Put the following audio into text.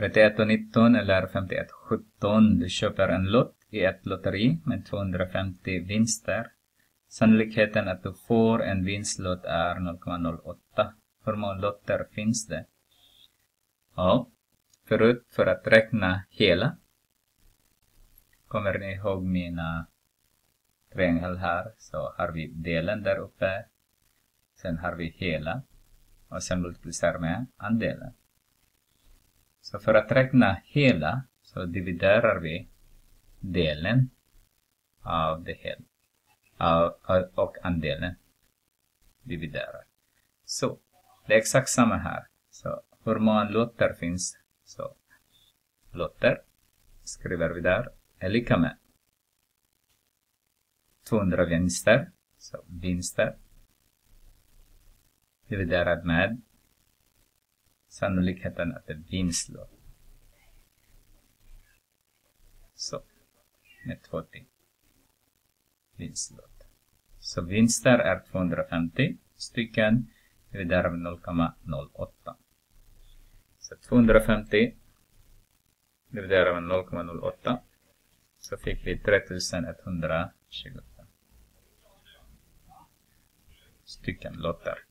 31,19 eller 51,17. Du köper en lott i ett lotteri med 250 vinster. Sannolikheten att du får en vinstlott är 0,08. Hur många lotter finns det? Ja, förut för att räkna hela. Kommer ni ihåg mina triangel här? Så har vi delen där uppe. Sen har vi hela. Och sen multiplicerar med andelen. Så för att räkna hela så dividerar vi delen av det hela och andelen dividerar. Så det är exakt samma här. Så hur många lotter finns? Så lotter skriver vi där är lika med 200 vinster, så vinster dividerat med sannolikheten att det är vinstlott. Så, med 2 till vinstlott. Så vinster är 250 stycken dividerat med 0,08. Så 250 dividerat med 0,08 så fick vi 3125 stycken lotter.